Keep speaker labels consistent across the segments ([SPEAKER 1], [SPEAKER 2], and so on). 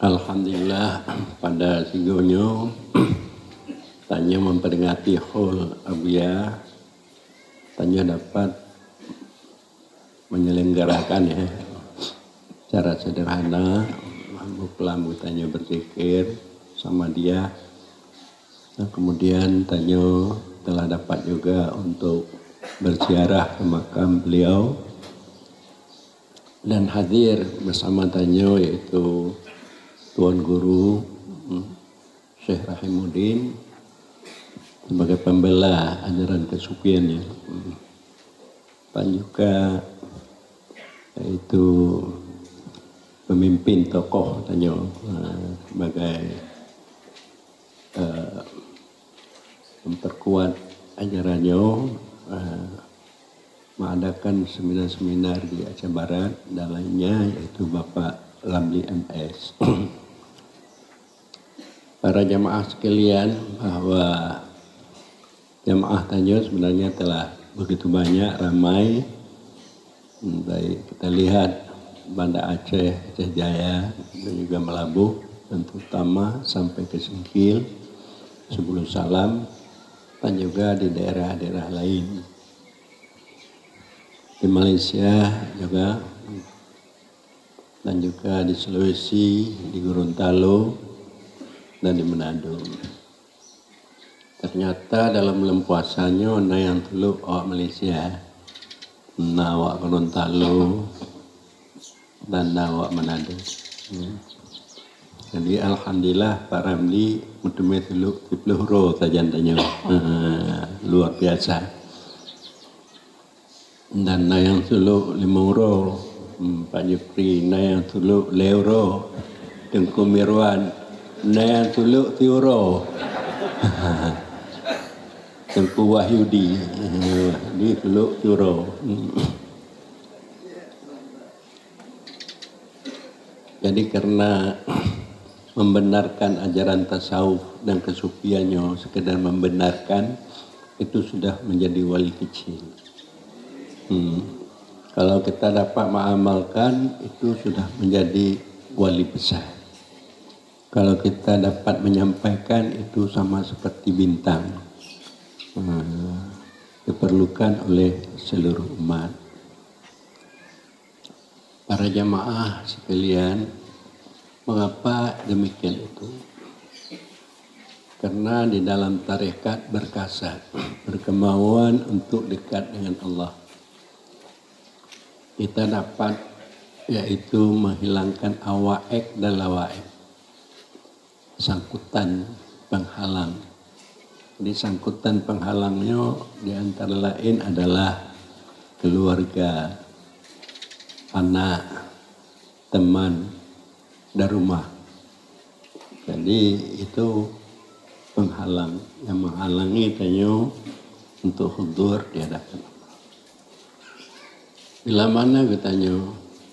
[SPEAKER 1] Alhamdulillah pada sigonyo tanya memperingati hul abia tanya dapat menyelenggarakan ya cara sederhana lambu tanya berzikir sama dia. Nah, kemudian tanya telah dapat juga untuk berziarah ke makam beliau. Dan hadir bersama Tanyo yaitu Tuan Guru hmm, Syekh Rahimuddin sebagai pembela ajaran kesupiannya. Hmm. Dan juga yaitu pemimpin tokoh Tanyo uh, sebagai uh, memperkuat ajarannya uh, mengadakan seminar-seminar di Aceh Barat dan lainnya yaitu Bapak Lamli MS. para jamaah sekalian bahwa jamaah Tanjung sebenarnya telah begitu banyak ramai hmm, baik kita lihat Banda Aceh, Aceh Jaya dan juga Melabuh dan terutama sampai ke Singkil sebelum salam dan juga di daerah-daerah lain di Malaysia juga dan juga di Sulawesi, di Gorontalo, dan di Manado. Ternyata dalam bulan puasanya na yang teluk awak Malaysia, na awak Gorontalo, dan na awak Manado. Hmm. Jadi Alhamdulillah Pak Ramli mutumai teluk tipuluh ro saja tanya. luar biasa. Dan yang teluk limau ro, hmm, Pak Jepri, na yang teluk leo Tengku Mirwan, Naya tuluk tiuro. Tempu Wahyudi. Di tuluk tiuro. Jadi karena membenarkan ajaran tasawuf dan kesufiannya sekedar membenarkan itu sudah menjadi wali kecil. Hmm. Kalau kita dapat mengamalkan itu sudah menjadi wali besar. Kalau kita dapat menyampaikan itu sama seperti bintang. Hmm, diperlukan oleh seluruh umat. Para jamaah sekalian, mengapa demikian itu? Karena di dalam tarekat berkasat, berkemauan untuk dekat dengan Allah. Kita dapat yaitu menghilangkan awaek dan lawaek sangkutan penghalang. Di sangkutan penghalangnya di antara lain adalah keluarga, anak, teman, dan rumah. Jadi itu penghalang yang menghalangi tanyo untuk hudur di hadapan. Bila mana katanya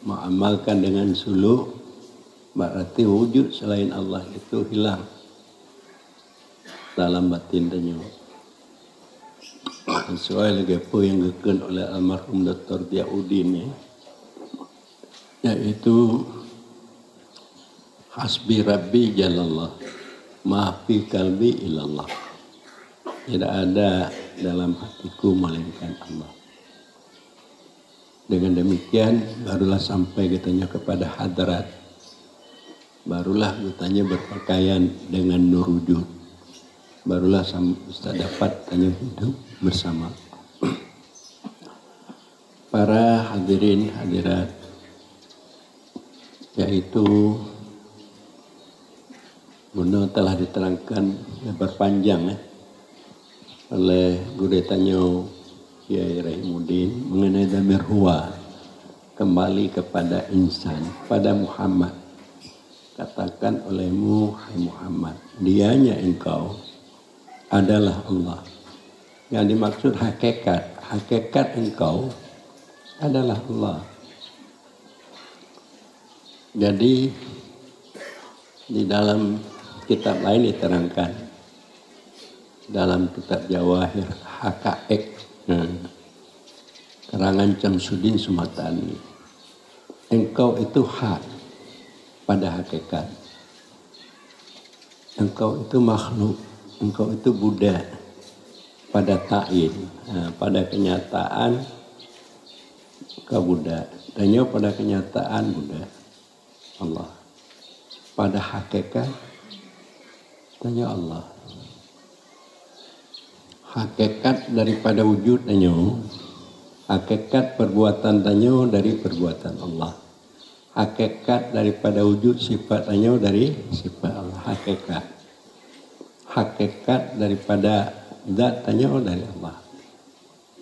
[SPEAKER 1] mengamalkan dengan suluk Berarti wujud selain Allah itu hilang dalam batin dan Sesuai lagi apa yang dilakukan oleh almarhum Dr. Diaudin ya. Yaitu Hasbi Rabbi Jalallah Maafi kalbi ilallah Tidak ada dalam hatiku melainkan Allah Dengan demikian barulah sampai katanya kepada hadrat barulah tanya berpakaian dengan nur. Barulah Ustaz dapat tanya hidup bersama. Para hadirin hadirat yaitu Bunda telah diterangkan lebar panjang eh, oleh Guru Tanyo Kiai Rahimuddin mengenai damir huwa kembali kepada insan, pada Muhammad katakan olehmu hai Muhammad dianya engkau adalah Allah. Yang dimaksud hakikat, hakikat engkau adalah Allah. Jadi di dalam kitab lain diterangkan dalam kitab Jawahir Hakaek nah, karangan Camsudin Sumatani. Engkau itu hak pada hakikat. Engkau itu makhluk. Engkau itu Buddha pada ta'in nah, pada kenyataan kau Buddha. Dan pada kenyataan Buddha Allah. Pada hakikat tanya Allah hakikat daripada wujud tanyo hakikat perbuatan tanyo dari perbuatan Allah. Hakikat daripada wujud sifat tanyo dari sifat Allah. Hakikat. Hakikat daripada zat tanyo dari Allah.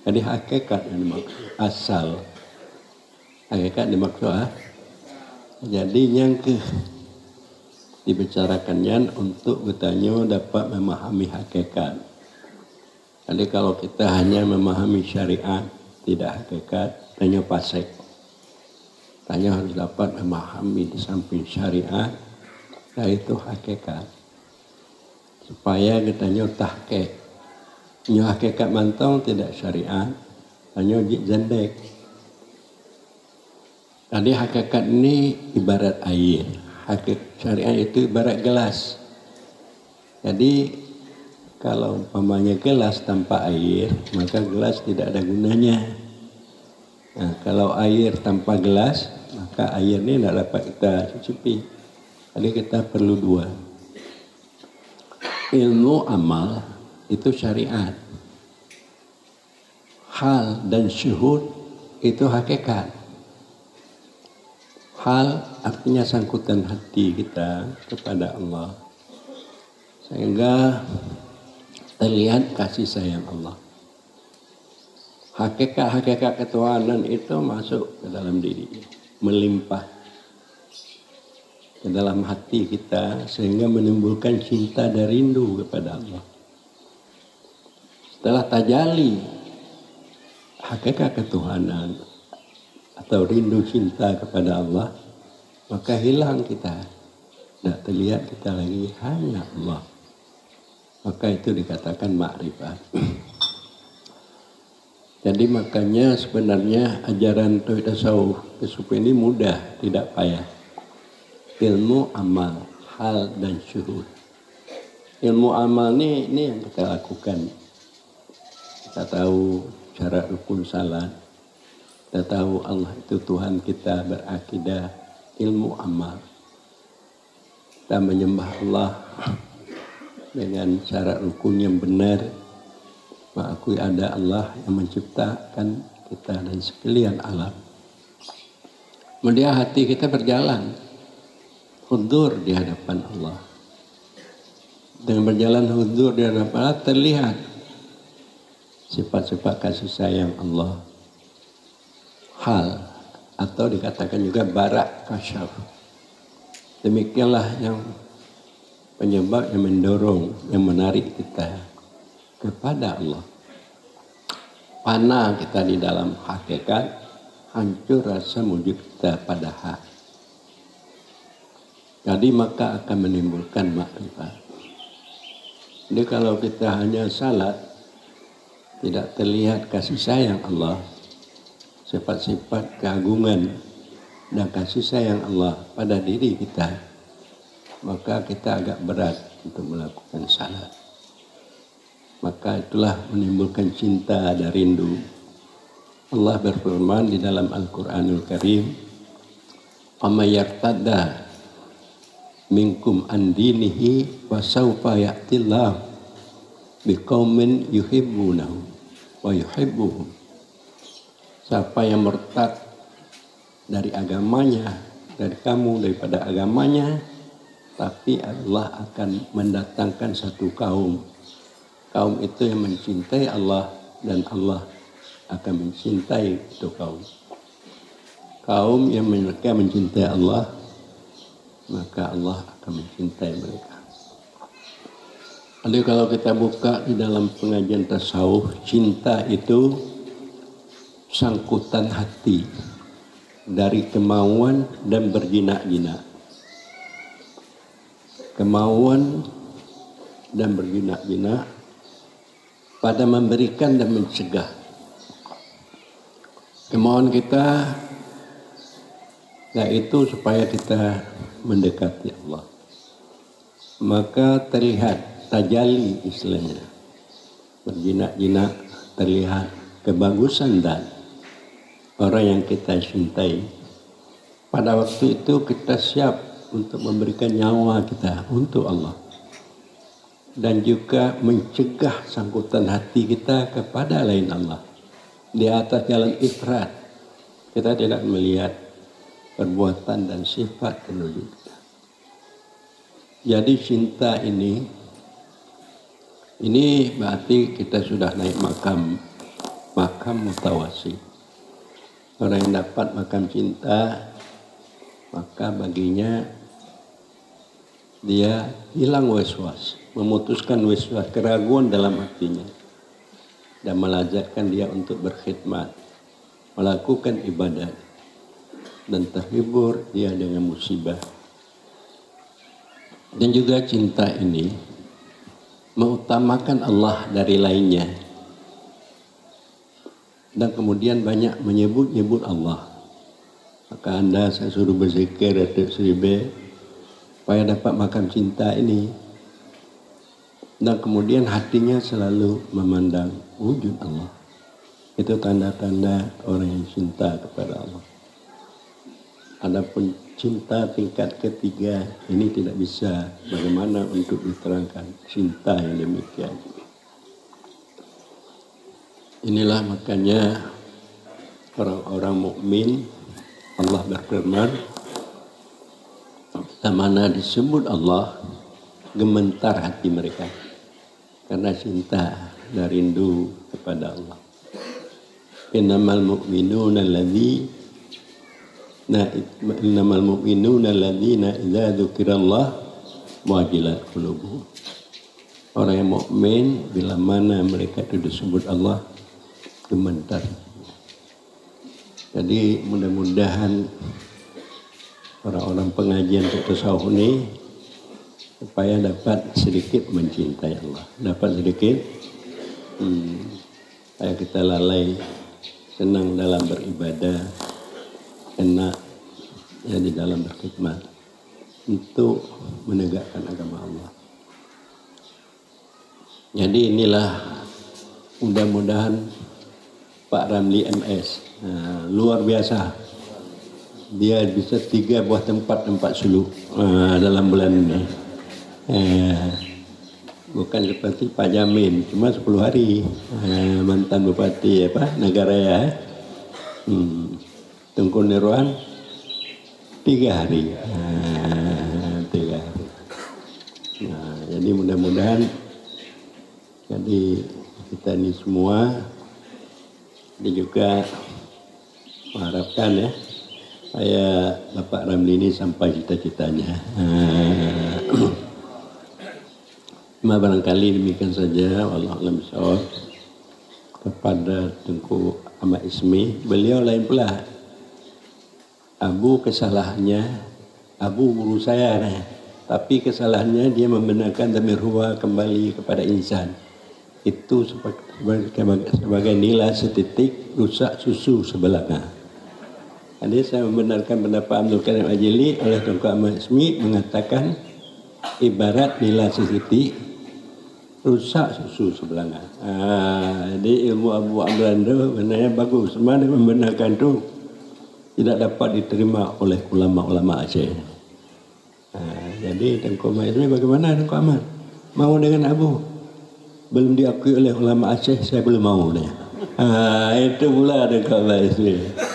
[SPEAKER 1] Jadi hakikat yang dimaksud asal. Hakikat dimaksud ah jadi yang ke dibicarakannya untuk bertanya dapat memahami hakikat. Jadi kalau kita hanya memahami syariat, tidak hakikat, tanya pasek. Tanya harus dapat memahami di samping syariat, yaitu hakikat. Supaya kita tahkek. Nyo hakikat mantong tidak syariat, tanya jendek. Tadi hakikat ini ibarat air hakikat syariat itu ibarat gelas. Jadi kalau umpamanya gelas tanpa air, maka gelas tidak ada gunanya. Nah, kalau air tanpa gelas, maka air ini tidak dapat kita cuci. Jadi kita perlu dua. Ilmu amal itu syariat. Hal dan syuhud itu hakikat hal artinya sangkutan hati kita kepada Allah sehingga terlihat kasih sayang Allah hakikat-hakikat ketuhanan itu masuk ke dalam diri melimpah ke dalam hati kita sehingga menimbulkan cinta dan rindu kepada Allah setelah tajali hakikat ketuhanan atau rindu cinta kepada Allah, maka hilang kita. Tidak terlihat kita lagi hanya Allah. Maka itu dikatakan makrifat. Jadi makanya sebenarnya ajaran Tasawuf Kesup ini mudah, tidak payah. Ilmu amal, hal dan syuhud. Ilmu amal ini, ini yang kita lakukan. Kita tahu cara rukun salat, kita tahu Allah itu Tuhan kita berakidah ilmu amal. Kita menyembah Allah dengan cara rukun yang benar. Mengakui ada Allah yang menciptakan kita dan sekalian alam. Kemudian hati kita berjalan. Hudur di hadapan Allah. Dengan berjalan hudur di hadapan Allah terlihat sifat-sifat kasih sayang Allah hal atau dikatakan juga barak kasyaf. Demikianlah yang penyebab yang mendorong, yang menarik kita kepada Allah. Panah kita di dalam hakikat, hancur rasa wujud kita pada hak. Jadi maka akan menimbulkan makrifat. Jadi kalau kita hanya salat, tidak terlihat kasih sayang Allah, sifat-sifat keagungan dan kasih sayang Allah pada diri kita, maka kita agak berat untuk melakukan salat. Maka itulah menimbulkan cinta dan rindu. Allah berfirman di dalam Al-Quranul Karim, "Amma yartadda minkum an dinihi wa sawfa ya'tillah biqaumin yuhibbunahu wa yuhibbuhum." siapa yang murtad dari agamanya, dari kamu, daripada agamanya, tapi Allah akan mendatangkan satu kaum. Kaum itu yang mencintai Allah dan Allah akan mencintai itu kaum. Kaum yang mereka mencintai Allah, maka Allah akan mencintai mereka. Jadi kalau kita buka di dalam pengajian tasawuf, cinta itu sangkutan hati dari kemauan dan berjinak-jinak. Kemauan dan berjinak-jinak pada memberikan dan mencegah. Kemauan kita yaitu supaya kita mendekati Allah. Maka terlihat tajali istilahnya. Berjinak-jinak terlihat kebagusan dan orang yang kita cintai. Pada waktu itu kita siap untuk memberikan nyawa kita untuk Allah. Dan juga mencegah sangkutan hati kita kepada lain Allah. Di atas jalan ifrat. Kita tidak melihat perbuatan dan sifat penuju kita. Jadi cinta ini ini berarti kita sudah naik makam makam mutawasi. Orang yang dapat makam cinta maka baginya dia hilang waswas, memutuskan waswas keraguan dalam hatinya. Dan melajatkan dia untuk berkhidmat, melakukan ibadat dan terhibur dia dengan musibah. Dan juga cinta ini mengutamakan Allah dari lainnya. Dan kemudian banyak menyebut-nyebut Allah. Maka anda saya suruh berzikir Datuk Seribe supaya dapat makan cinta ini. Dan kemudian hatinya selalu memandang wujud Allah. Itu tanda-tanda orang yang cinta kepada Allah. Adapun cinta tingkat ketiga ini tidak bisa bagaimana untuk diterangkan cinta yang demikian. Inilah makanya orang-orang mukmin Allah berfirman mana disebut Allah gementar hati mereka karena cinta dan rindu kepada Allah. Innamal mu'minuna alladhi innamal mu'minuna alladzina idza dzukirallah wajilat qulubuhum. Orang yang mukmin bila mana mereka itu disebut Allah gemetar. Jadi mudah-mudahan orang-orang pengajian tasawuf ini supaya dapat sedikit mencintai Allah, dapat sedikit hmm, supaya kita lalai senang dalam beribadah, enak ya di dalam berkhidmat untuk menegakkan agama Allah. Jadi inilah mudah-mudahan Pak Ramli MS nah, luar biasa. Dia bisa tiga buah tempat-tempat suluk uh, dalam bulan ini. Uh, bukan seperti Pak Jamin, cuma 10 hari uh, mantan bupati apa negara ya. Hmm. Tengku Nirwan tiga hari. Nah, tiga hari. Nah, jadi mudah-mudahan jadi kita ini semua ini juga mengharapkan ya saya Bapak Ramli ini sampai cita-citanya. Nah, barangkali demikian saja. Allah alam kepada Tengku Ahmad Ismi. Beliau lain pula Abu kesalahannya, Abu guru saya, nah. tapi kesalahannya dia membenarkan damir huwa kembali kepada insan. Itu sebagai, sebagai nilai setitik rusak susu sebelahnya. Jadi saya membenarkan pendapat Abdul Karim Ajili oleh Tuan Ahmad Ismi mengatakan ibarat nilai setitik rusak susu sebelahnya. Ah, jadi ilmu Abu Amran itu sebenarnya bagus. Mana membenarkan itu tidak dapat diterima oleh ulama-ulama Aceh. Nah, jadi Tengku Ahmad ini bagaimana Tengku Ahmad? Mau dengan Abu? Belum diakui oleh ulama Aceh, saya belum mau. Ah, itu pula Tengku Ahmad ini.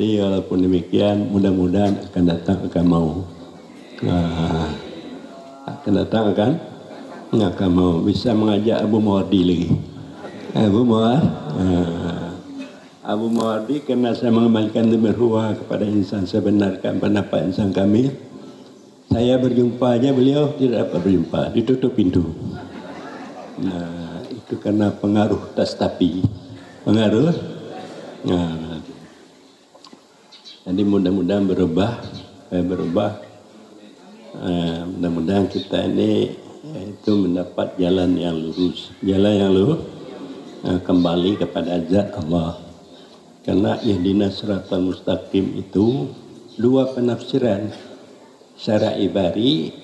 [SPEAKER 1] Jadi walaupun demikian, mudah-mudahan akan datang akan mau. Ah, akan datang akan akan mau bisa mengajak Abu Mawardi lagi. Abu Mawar. Ah, Abu Mawardi karena saya mengembalikan ruah kepada insan saya benarkan pendapat insan kami Saya berjumpa aja beliau tidak dapat berjumpa, ditutup pintu. Nah, itu karena pengaruh tas tapi. Pengaruh? Nah, jadi mudah-mudahan berubah, eh, berubah. Eh, mudah-mudahan kita ini eh, itu mendapat jalan yang lurus. Jalan yang lurus eh, kembali kepada zat Allah. Karena ihdina siratal mustaqim itu dua penafsiran secara ibari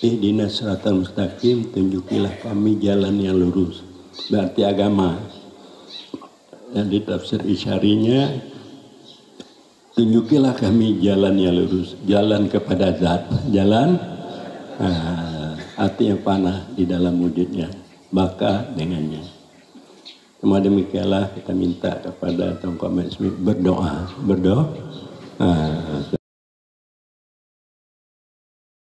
[SPEAKER 1] ihdina siratal mustaqim tunjukilah kami jalan yang lurus berarti agama dan di tafsir isyarinya tunjukilah kami jalan yang lurus jalan kepada zat jalan nah, hati yang panah di dalam wujudnya maka dengannya. Cuma demikianlah kita minta kepada Tongkok Smith berdoa berdoa nah,